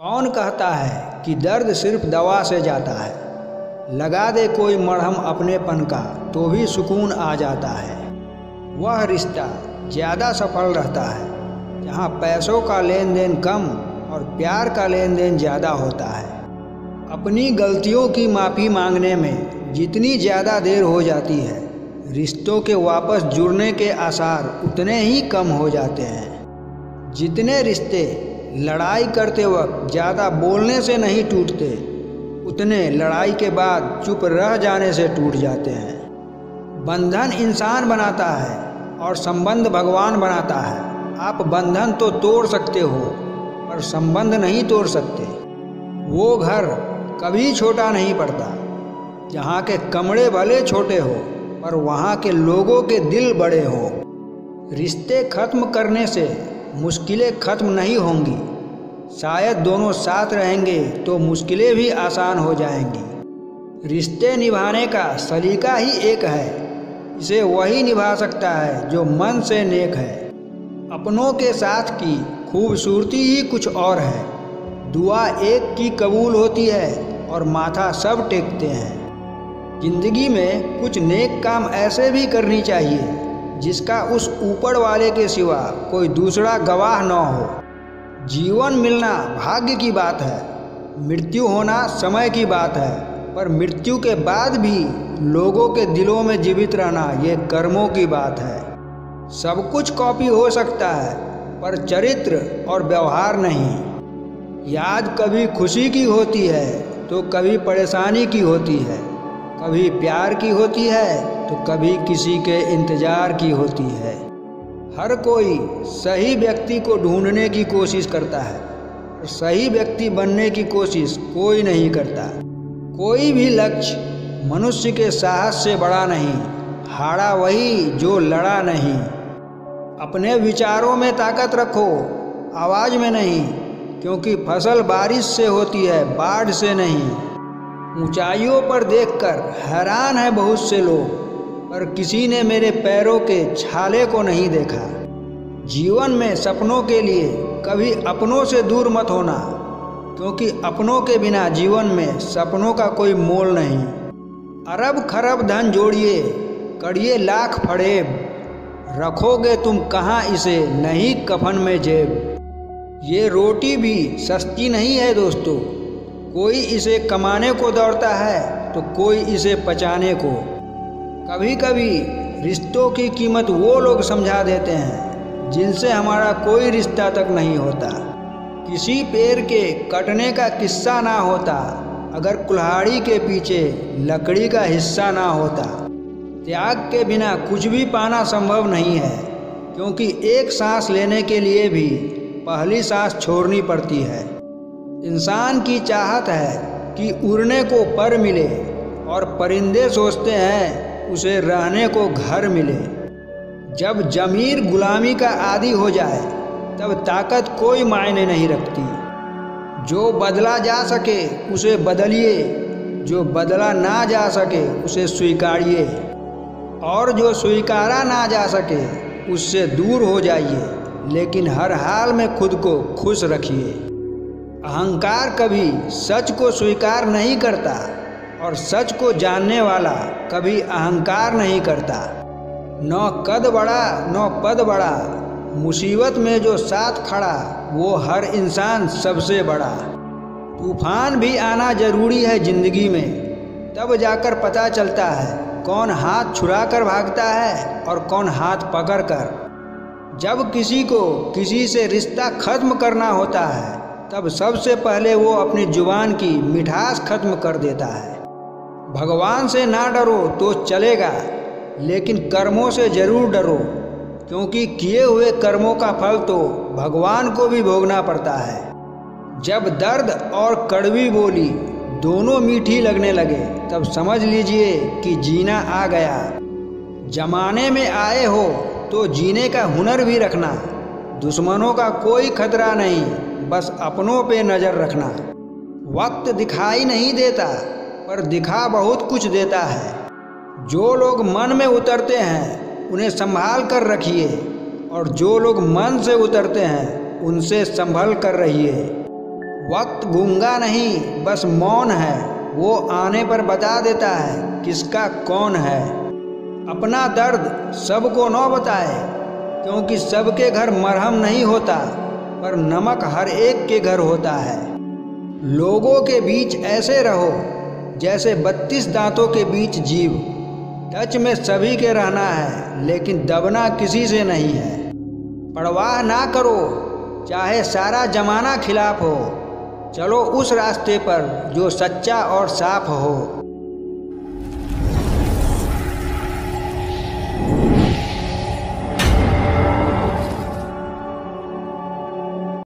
कौन कहता है कि दर्द सिर्फ़ दवा से जाता है? लगा दे कोई मरहम अपनेपन का तो भी सुकून आ जाता है। वह रिश्ता ज़्यादा सफल रहता है, जहाँ पैसों का लेन देन कम और प्यार का लेन देन ज़्यादा होता है। अपनी गलतियों की माफ़ी मांगने में जितनी ज़्यादा देर हो जाती है, रिश्तों के वापस जुड़ने के आसार उतने ही कम हो जाते हैं। जितने रिश्ते लड़ाई करते वक्त ज़्यादा बोलने से नहीं टूटते, उतने लड़ाई के बाद चुप रह जाने से टूट जाते हैं। बंधन इंसान बनाता है और संबंध भगवान बनाता है। आप बंधन तो तोड़ सकते हो, पर संबंध नहीं तोड़ सकते। वो घर कभी छोटा नहीं पड़ता। जहाँ के कमरे भले छोटे हो, पर वहाँ के लोगों के दिल बड़े हो। रिश्ते खत्म करने से मुश्किलें खत्म नहीं होंगी। शायद दोनों साथ रहेंगे तो मुश्किलें भी आसान हो जाएँगी। रिश्ते निभाने का सलीका ही एक है। इसे वही निभा सकता है जो मन से नेक है। अपनों के साथ की खूबसूरती ही कुछ और है। दुआ एक की कबूल होती है और माथा सब टेकते हैं। ज़िंदगी में कुछ नेक काम ऐसे भी करनी चाहिए। जिसका उस ऊपर वाले के सिवा कोई दूसरा गवाह न हो। जीवन मिलना भाग्य की बात है, मृत्यु होना समय की बात है, पर मृत्यु के बाद भी लोगों के दिलों में जीवित रहना ये कर्मों की बात है। सब कुछ कॉपी हो सकता है, पर चरित्र और व्यवहार नहीं। याद कभी खुशी की होती है तो कभी परेशानी की होती है, कभी प्यार की होती है तो कभी किसी के इंतज़ार की होती है। हर कोई सही व्यक्ति को ढूँढने की कोशिश करता है सही व्यक्ति बनने की कोशिश कोई नहीं करता। कोई भी लक्ष्य मनुष्य के साहस से बड़ा नहीं, हारा वही जो लड़ा नहीं। अपने विचारों में ताकत रखो, आवाज़ में नहीं, क्योंकि फ़सल बारिश से होती है, बाढ़ से नहीं। ऊंचाइयों पर देखकर हैरान है बहुत से लोग। पर किसी ने मेरे पैरों के छाले को नहीं देखा। जीवन में सपनों के लिए कभी अपनों से दूर मत होना, क्योंकि अपनों के बिना जीवन में सपनों का कोई मोल नहीं। अरब खरब धन जोड़िए करिए लाख फड़ेब, रखोगे तुम कहाँ इसे नहीं कफन में जेब। ये रोटी भी सस्ती नहीं है दोस्तों, कोई इसे कमाने को दौड़ता है तो कोई इसे पचाने को। कभी कभी रिश्तों की कीमत वो लोग समझा देते हैं, जिनसे हमारा कोई रिश्ता तक नहीं होता। किसी पेड़ के कटने का किस्सा ना होता, अगर कुल्हाड़ी के पीछे लकड़ी का हिस्सा ना होता। त्याग के बिना कुछ भी पाना संभव नहीं है, क्योंकि एक सांस लेने के लिए भी पहली सांस छोड़नी पड़ती है। इंसान की चाहत है कि उड़ने को पर मिले, और परिंदे सोचते हैं उसे रहने को घर मिले। जब जमीर गुलामी का आदि हो जाए, तब ताकत कोई मायने नहीं रखती। जो बदला जा सके, उसे बदलिए। जो बदला ना जा सके, उसे स्वीकारिए। और जो स्वीकारा ना जा सके, उससे दूर हो जाइए। लेकिन हर हाल में खुद को खुश रखिए। अहंकार कभी सच को स्वीकार नहीं करता। और सच को जानने वाला कभी अहंकार नहीं करता। न कद बड़ा, न पद बड़ा। मुसीबत में जो साथ खड़ा, वो हर इंसान सबसे बड़ा। तूफ़ान भी आना ज़रूरी है ज़िंदगी में। तब जाकर पता चलता है, कौन हाथ छुरा कर भागता है और कौन हाथ पकड़ कर जब किसी को किसी से रिश्ता खत्म करना होता है, तब सबसे पहले वो अपनी ज़ुबान की मिठास खत्म कर देता है। भगवान से ना डरो तो चलेगा, लेकिन कर्मों से ज़रूर डरो, क्योंकि किए हुए कर्मों का फल तो भगवान को भी भोगना पड़ता है। जब दर्द और कड़वी बोली दोनों मीठी लगने लगे, तब समझ लीजिए कि जीना आ गया। जमाने में आए हो तो जीने का हुनर भी रखना, दुश्मनों का कोई खतरा नहीं, बस अपनों पे नज़र रखना। वक्त दिखाई नहीं देता पर दिखा बहुत कुछ देता है। जो लोग मन में उतरते हैं, उन्हें संभाल कर रखिए, और जो लोग मन से उतरते हैं, उनसे संभल कर रहिए। वक्त गूँगा नहीं, बस मौन है, वो आने पर बता देता है, किसका कौन है। अपना दर्द सबको न बताए, क्योंकि सबके घर मरहम नहीं होता, पर नमक हर एक के घर होता है। लोगों के बीच ऐसे रहो जैसे बत्तीस दांतों के बीच जीव। टच में सभी के रहना है, लेकिन दबना किसी से नहीं है। परवाह ना करो, चाहे सारा जमाना खिलाफ हो। चलो उस रास्ते पर जो सच्चा और साफ़ हो।